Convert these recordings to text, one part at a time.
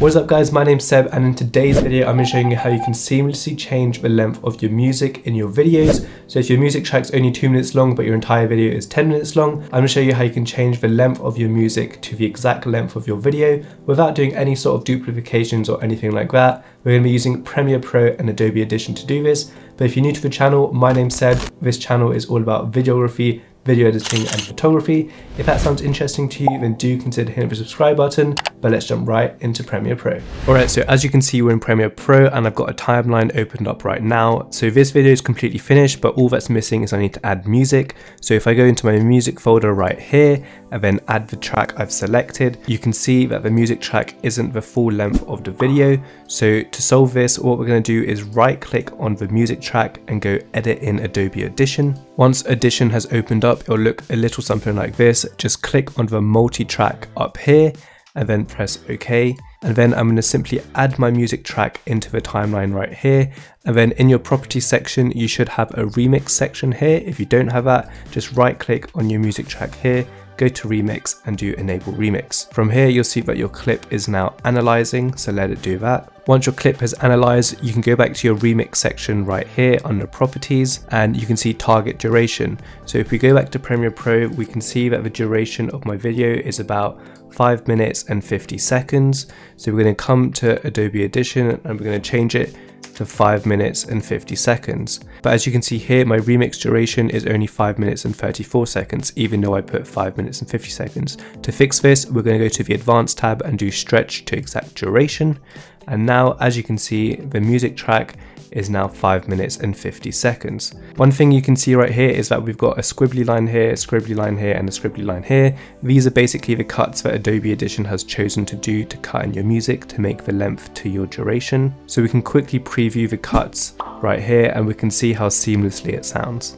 What's up guys, my name's Seb and in today's video I'm going to be showing you how you can seamlessly change the length of your music in your videos. So if your music track's only 2 minutes long but your entire video is 10 minutes long, I'm going to show you how you can change the length of your music to the exact length of your video without doing any sort of duplications or anything like that. We're going to be using Premiere Pro and Adobe Audition to do this. But if you're new to the channel, my name's Seb. This channel is all about videography, video editing and photography. If that sounds interesting to you, then do consider hitting the subscribe button, but let's jump right into Premiere Pro. All right, so as you can see, we're in Premiere Pro and I've got a timeline opened up right now. So this video is completely finished, but all that's missing is I need to add music. So if I go into my music folder right here and then add the track I've selected, you can see that the music track isn't the full length of the video. So to solve this, what we're gonna do is right click on the music track and go edit in Adobe Audition. Once Audition has opened up, it'll look a little something like this. Just click on the multi-track up here and then press OK. And then I'm going to simply add my music track into the timeline right here. And then in your property section, you should have a remix section here. If you don't have that, just right click on your music track here go to remix and do enable remix. From here, you'll see that your clip is now analyzing, so let it do that. Once your clip has analyzed, you can go back to your remix section right here under properties and you can see target duration. So if we go back to Premiere Pro, we can see that the duration of my video is about 5 minutes and 50 seconds. So we're going to come to Adobe Audition and we're going to change it to 5 minutes and 50 seconds. But as you can see here, my remix duration is only 5 minutes and 34 seconds, even though I put 5 minutes and 50 seconds. To fix this, we're going to go to the advanced tab and do stretch to exact duration. And now, as you can see, the music track is now 5 minutes and 50 seconds. One thing you can see right here is that we've got a squibbly line here, a squibbly line here, and a squibbly line here. These are basically the cuts that Adobe Audition has chosen to do to cut in your music to make the length to your duration. So we can quickly preview the cuts right here and we can see how seamlessly it sounds.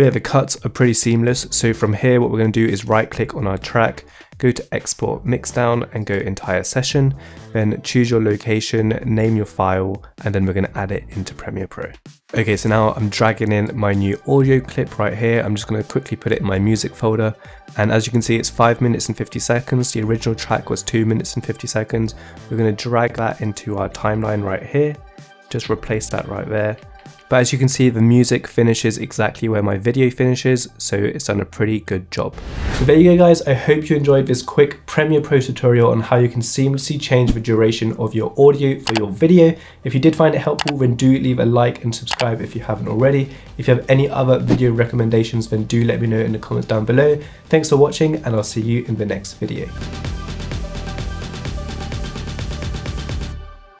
Yeah, the cuts are pretty seamless. So from here, what we're going to do is right click on our track, go to export mixdown and go entire session, then choose your location, name your file, and then we're going to add it into Premiere Pro. Okay, so now I'm dragging in my new audio clip right here. I'm just going to quickly put it in my music folder. And as you can see, it's 5 minutes and 50 seconds. The original track was 2 minutes and 50 seconds. We're going to drag that into our timeline right here. Just replace that right there. But as you can see, the music finishes exactly where my video finishes, so it's done a pretty good job. So there you go guys, I hope you enjoyed this quick Premiere Pro tutorial on how you can seamlessly change the duration of your audio for your video. If you did find it helpful, then do leave a like and subscribe if you haven't already. If you have any other video recommendations, then do let me know in the comments down below. Thanks for watching and I'll see you in the next video.